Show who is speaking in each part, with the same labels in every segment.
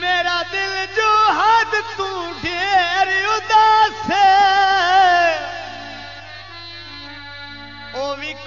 Speaker 1: मेरा दिल जो तू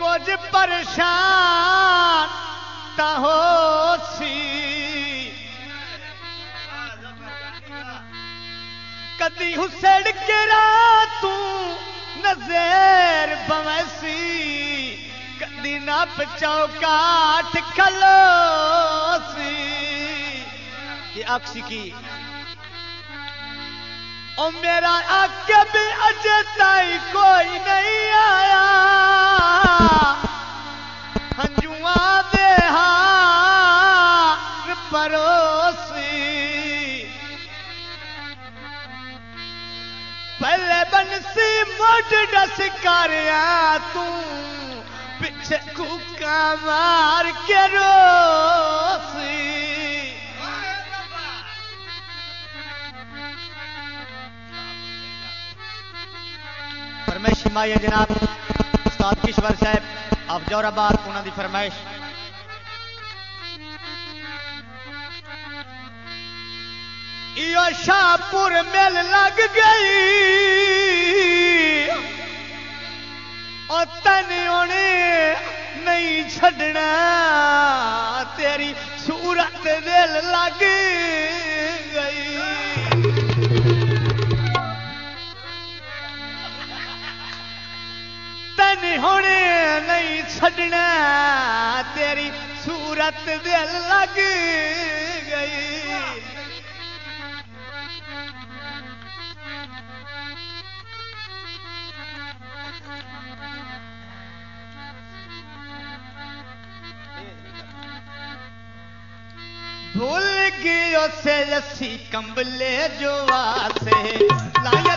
Speaker 1: कुछ परेशान ता कदी हुसड़ के तू नज़र बवैसी कदी नप चौकाठ खलोसी। ये अक्सी की। ओ मेरा आगे भी अजय ताई कोई नहीं आया। हंजुआ दे हार परोसी बनसी मोट डस कर तू पीछे कुका मार के रोसी। फरमाइश हिमाया जनाब, उस्ताद किश्वर साहब, आप जौराबाद उन्हों की फरमाइश। यो शाहपुर मिल लग गई। और तन उन्हें नहीं छड़ना। तेरी सूरत दिल लग गई। तन होने नहीं छड़ना। तेरी सूरत दिल लग गई। भूल गयो से लस्सी कंबले जो आसे। लाया